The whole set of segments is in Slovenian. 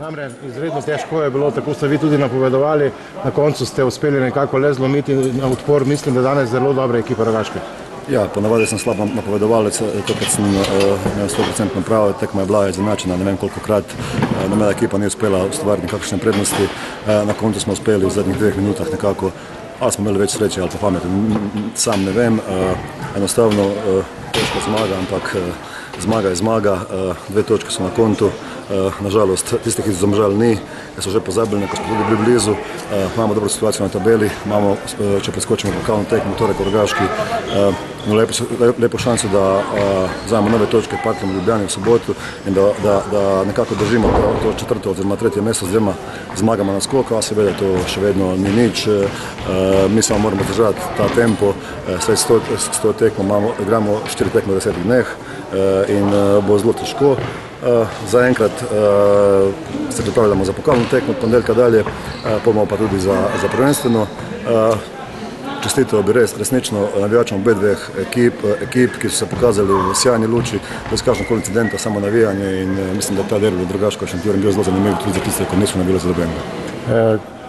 Namre, izredno težko je bilo, tako ste vi tudi napovedovali. Na koncu ste uspeli nekako le zlomiti na odpor. Mislim, da danes zelo dobra ekipa Rogaške. Ja, ponavadi sem slab napovedovalec, tokrat sem imel 100% prav, tekma je bila izenačena, ne vem koliko krat, nobena ekipa ni uspela ustvariti nekakšne prednosti. Na koncu smo uspeli v zadnjih dveh minutah nekako, ali smo imeli več sreče ali pa pameti, sam ne vem. Enostavno težka zmaga, ampak zmaga je zmaga, dve točke so na kontu. Nažalost, tistih, ki so zamržali ni, so že pozabili, ko smo tudi bili blizu. Imamo dobro situacijo na tabeli, imamo, če preskočimo pokalno tekmo, torej Rogaški, lepo, lepo šanso, da vzamemo nove točke Partijom v Ljubljani v sobotu in da, da, da nekako držimo to, to četrto oziroma tretje mesto z dvema zmagama na skoku, a seveda to še vedno ni nič. Mi samo moramo držati ta tempo, sve s to, s to tekmo imamo, igramo štiri tekme v desetih dneh in bo zelo težko. Uh, Zaenkrat uh, se pripravljamo za pokalno tekmo, ponedeljka dalje, uh, bomo pa tudi za, za prvenstveno. Uh, čestitev bi res resnično navijačem obe dveh ekip, ekip, ki so se pokazali v sjajni luči, brez kakšnega incidenta, samo navijanje in uh, mislim, da ta derbi drugačko Šentjurjem bil zelo zanimiv tudi za tiste, ko niso navili zadobljeni. E,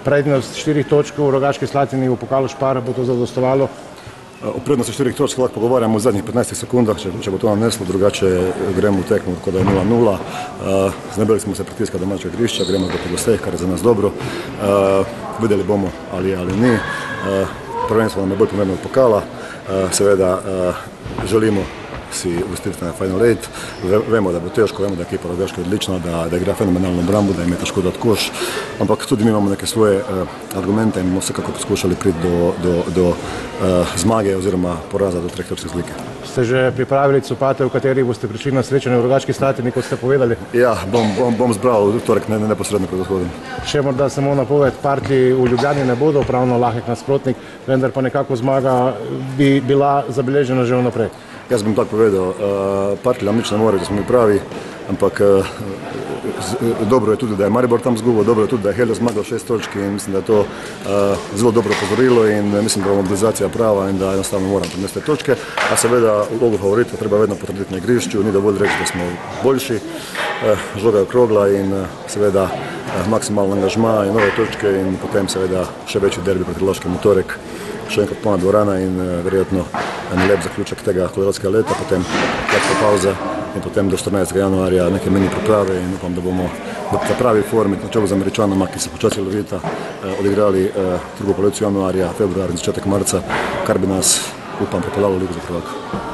prednost štirih točk v Rogaški Slatini v pokalu Špara bo to zadostovalo. O prednosti štirih točk lahko pogovarjamo v zadnjih 15 sekundah, če, če bo to naneslo, drugače gremo v tekmo, kot da je 0-0. Uh, znebili smo se pritiska domačega igrišča, gremo do pogosteh, kar je za nas dobro. Uh, videli bomo ali ali ni. Uh, prvenstvo nam je bolj pomembno od pokala. Uh, seveda uh, želimo si uvrstiti na Final Eight. Vemo, da bo težko, vemo, da je ekipa Rogaška odlična, da, da igra fenomenalno obrambo, da je težko dati koš, ampak tudi mi imamo neke svoje uh, argumente in bomo vsekako poskušali priti do, do, do uh, zmage oziroma poraza do treh točk zlike. Ste že pripravili copate, v katerih boste prišli na srečanje v Rogaški Slatini, kot ste povedali? Ja, bom, bom, bom zbral v torek ne, ne, neposredno pred odhodom. Še morda samo napoved, partiji v Ljubljani ne bodo pravno lahek nasprotnik, vendar pa nekako zmaga bi bila zabeležena že vnaprej. Jaz bom tako povedal, uh, partija nam nič ne more, da smo mi pravi, ampak uh, z, dobro je tudi, da je Maribor tam zgubil, dobro je tudi, da je Helio zmagal šest točk in mislim, da je to uh, zelo dobro pozorilo in mislim, da je mobilizacija prava in da enostavno moramo prinesti točke, a seveda vlogo favorita treba vedno potrditi na igrišču, ni dovolj reči, da smo boljši, uh, žoga je okrogla in uh, seveda uh, maksimalno angažma in nove točke in potem seveda še večji derbi Hrvaškem v torek. Še enkrat polna dvorana in uh, verjetno en lep zaključek tega koledovskega leta, potem kratka pauza in potem do 14. januarja neke mini priprave in upam, da bomo v pravi formi, na čelu z američanoma, ki se počasi lovita, uh, odigrali uh, drugo polovico januarja, februar in začetek marca, kar bi nas, upam, pripeljalo v Ligo za prvaka.